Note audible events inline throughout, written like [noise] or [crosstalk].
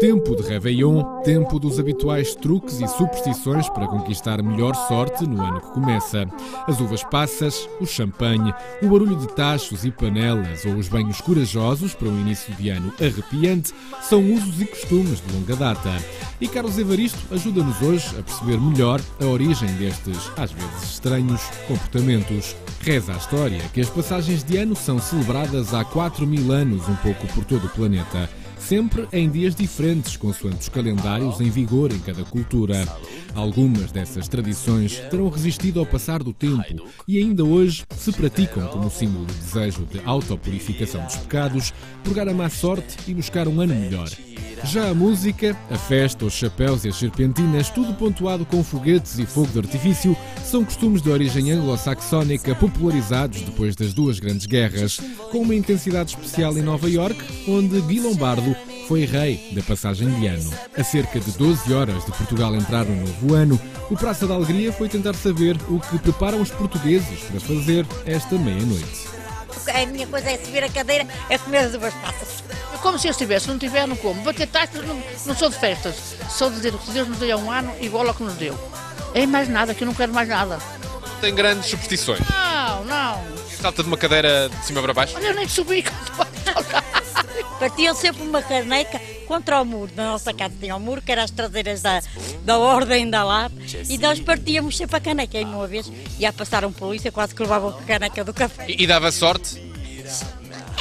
Tempo de Réveillon, tempo dos habituais truques e superstições para conquistar melhor sorte no ano que começa. As uvas passas, o champanhe, o barulho de tachos e panelas ou os banhos corajosos para um início de ano arrepiante são usos e costumes de longa data. E Carlos Evaristo ajuda-nos hoje a perceber melhor a origem destes, às vezes estranhos, comportamentos. Reza a história que as passagens de ano são celebradas há 4 mil anos, um pouco por todo o planeta sempre em dias diferentes, consoante os calendários em vigor em cada cultura. Algumas dessas tradições terão resistido ao passar do tempo e ainda hoje se praticam como símbolo de desejo de autopurificação dos pecados, purgar a má sorte e buscar um ano melhor. Já a música, a festa, os chapéus e as serpentinas, tudo pontuado com foguetes e fogo de artifício, são costumes de origem anglo-saxónica popularizados depois das duas grandes guerras, com uma intensidade especial em Nova York, onde Gui Lombardo foi rei da passagem de ano. A cerca de 12 horas de Portugal entrar no novo ano, o Praça da Alegria foi tentar saber o que preparam os portugueses para fazer esta meia-noite. A minha coisa é subir a cadeira, é comer as uvas passas. Como se eu estivesse, não tiver, não como. Bater taxas, não, não sou de festas. Sou de dizer que Deus nos deu há um ano, igual ao que nos deu. É mais nada, que eu não quero mais nada. Não tem grandes superstições. Não, não. Salta de uma cadeira de cima para baixo. Olha, eu nem subi. [laughs] Batiam sempre uma caneca contra o muro. Na nossa casa tinha o muro, que era as traseiras da, da Ordem da Lab, e nós partíamos sempre a caneca. E uma vez ia passar um polícia, quase que levava a caneca do café. E, e dava sorte?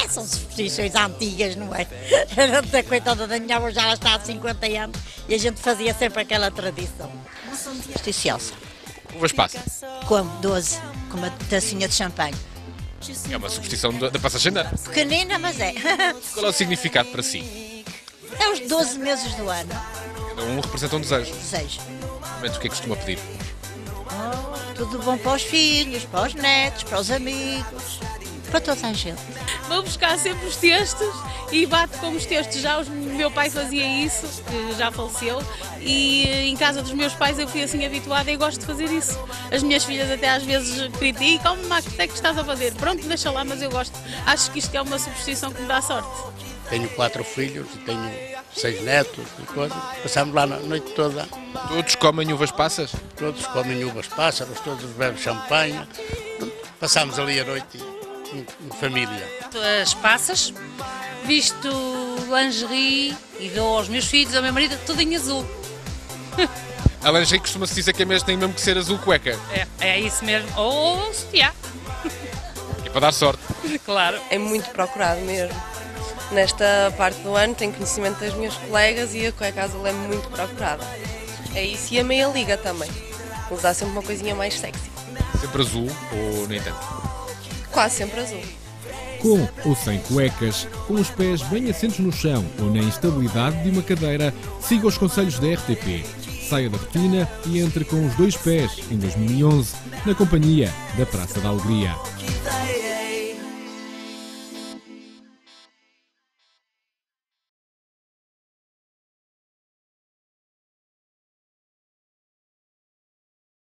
É, são superstições antigas, não é? [laughs] A coitada da minha avó já lá está há 50 anos e a gente fazia sempre aquela tradição. Supersticiosa. Uvas passas. Como? 12, com uma tacinha de champanhe. É uma superstição da, da passagem de ano. Pequenina, mas é. [laughs] Qual é o significado para si? É os 12 meses do ano. Cada um representa um desejo. Desejo. Mas o que é que costuma pedir? Oh, tudo bom para os filhos, para os netos, para os amigos, para toda a gente. Vou buscar sempre os textos e bato com os textos. Já o meu pai fazia isso, que já faleceu, e em casa dos meus pais eu fui assim habituada e gosto de fazer isso. As minhas filhas até às vezes criticam, mas o que é que estás a fazer? Pronto, deixa lá, mas eu gosto. Acho que isto é uma superstição que me dá sorte. Tenho quatro filhos e tenho seis netos e coisas. Passamos lá a noite toda. Todos comem uvas passas? Todos comem uvas pássaros, todos bebem champanhe. Passamos ali a noite em, em família. As passas, visto lingerie e dou aos meus filhos, ao meu marido, tudo em azul. A lingerie costuma-se dizer que a mesma tem mesmo que ser azul cueca. É, é isso mesmo. Ou sutiã. É para dar sorte. Claro. É muito procurado mesmo. Nesta parte do ano tenho conhecimento das minhas colegas e a cueca azul é muito procurada. É isso e a meia liga também. Usar sempre uma coisinha mais sexy. Sempre azul ou nem tanto? Quase sempre azul. Com ou sem cuecas, com os pés bem assentos no chão ou na instabilidade de uma cadeira, siga os conselhos da RTP. Saia da rotina e entre com os dois pés em 2011 na companhia da Praça da Alegria.